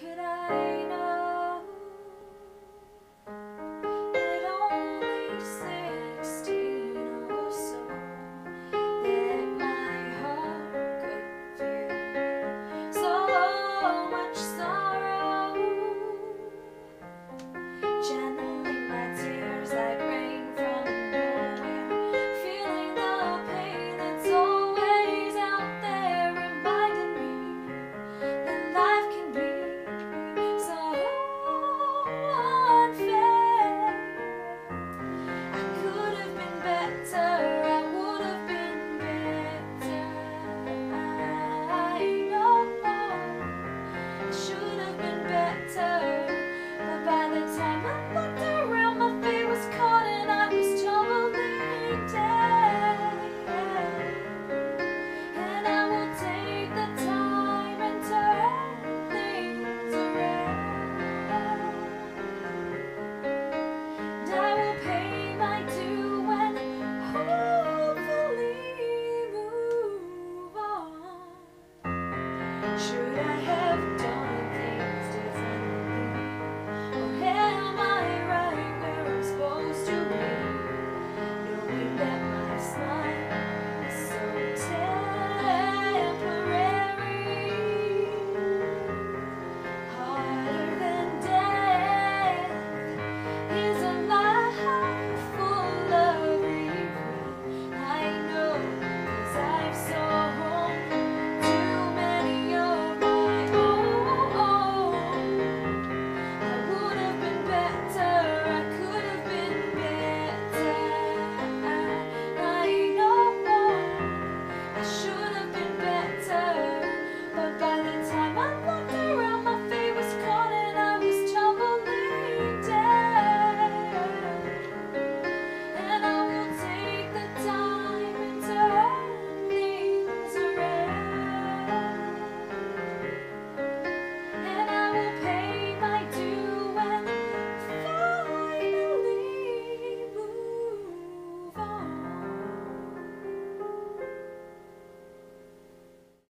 could I